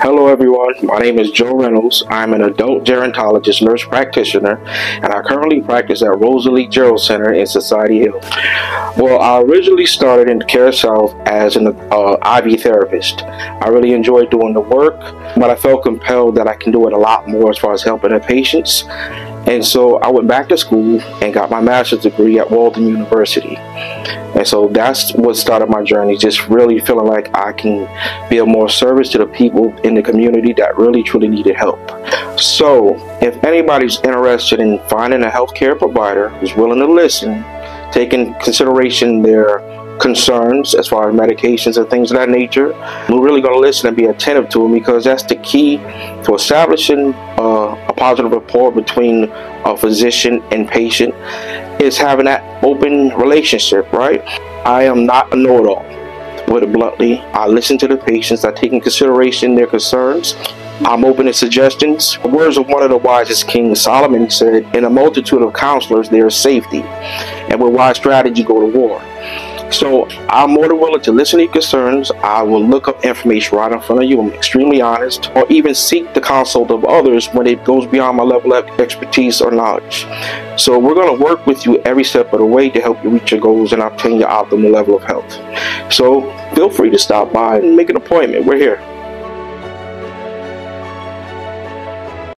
Hello, everyone. My name is Joe Reynolds. I'm an adult gerontologist nurse practitioner, and I currently practice at Rosalie Gero Center in Society Hill. Well, I originally started in CareSouth as an uh, IV therapist. I really enjoyed doing the work, but I felt compelled that I can do it a lot more as far as helping the patients. And so I went back to school and got my master's degree at Walden University. And so that's what started my journey, just really feeling like I can be of more service to the people in the community that really truly needed help. So if anybody's interested in finding a healthcare provider who's willing to listen, take in consideration their concerns as far as medications and things of that nature. We're really going to listen and be attentive to them because that's the key to establishing uh, a positive rapport between a physician and patient is having that open relationship, right? I am not a know-it-all. Put it bluntly, I listen to the patients, I take in consideration their concerns, I'm open to suggestions. The words of one of the wisest kings, Solomon, said, In a multitude of counselors there is safety, and with wise strategy go to war. So I'm more than willing to listen to your concerns. I will look up information right in front of you. I'm extremely honest, or even seek the consult of others when it goes beyond my level of expertise or knowledge. So we're going to work with you every step of the way to help you reach your goals and obtain your optimal level of health. So feel free to stop by and make an appointment. We're here.